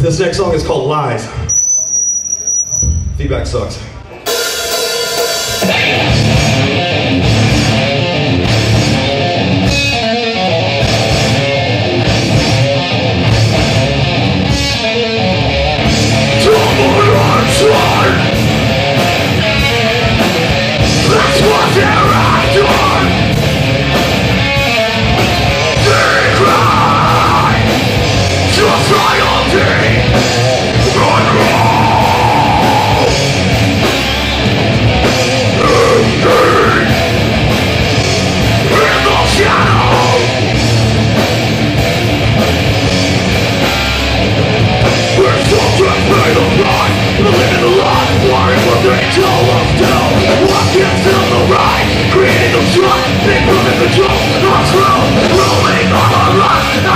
This next song is called Lies. Feedback sucks. I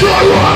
Road.